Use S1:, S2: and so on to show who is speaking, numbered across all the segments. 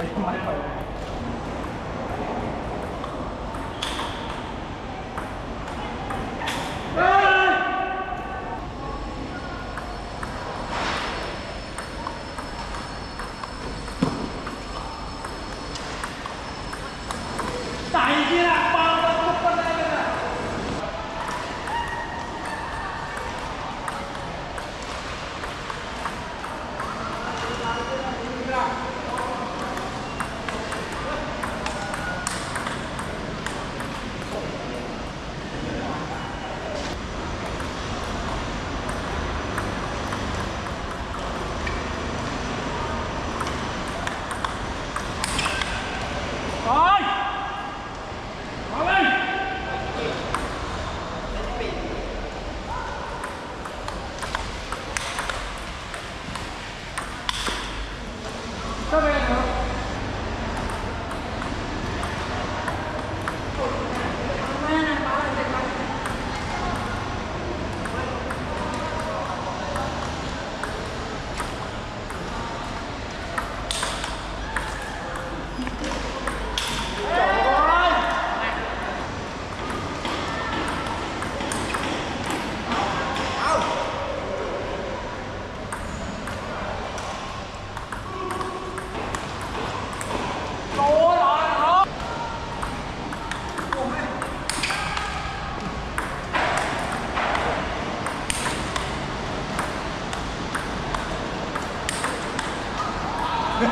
S1: はい Come in.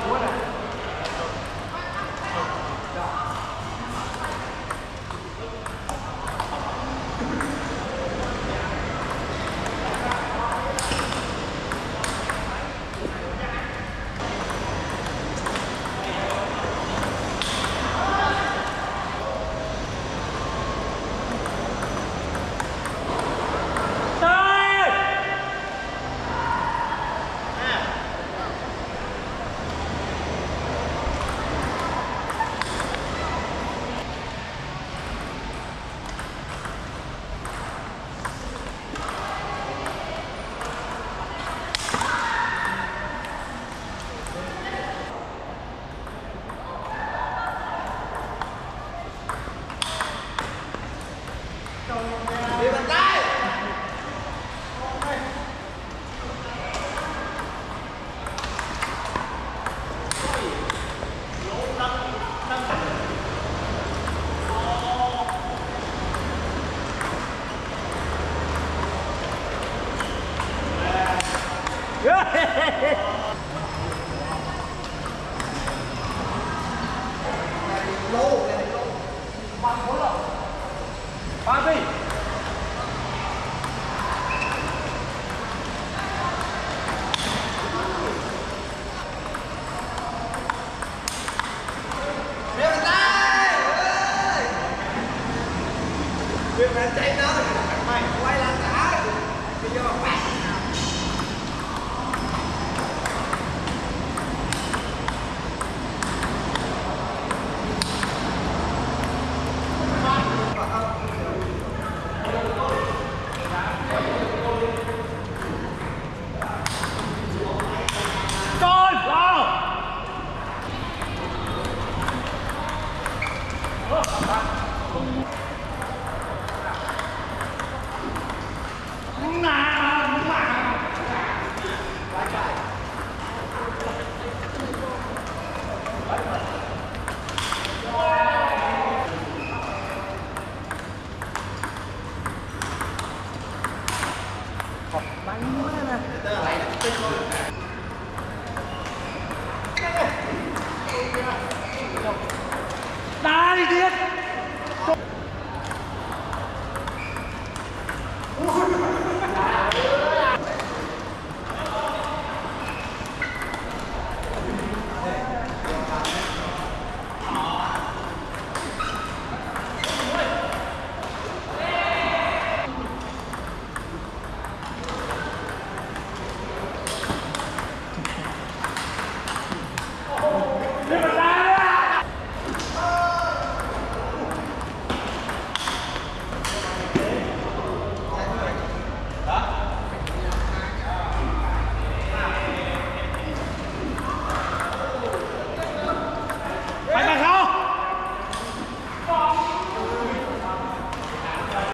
S1: What? do Go,